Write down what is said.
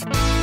Plus.